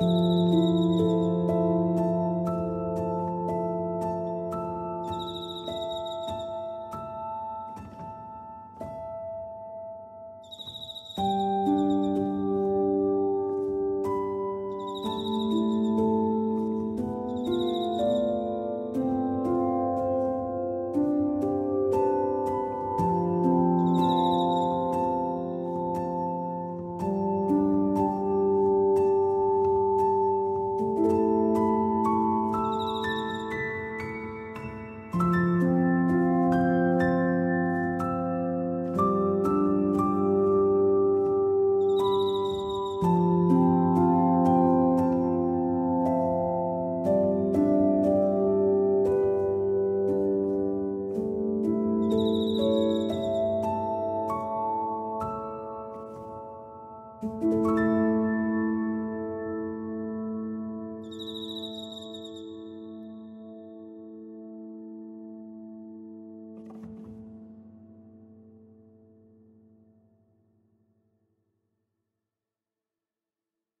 Música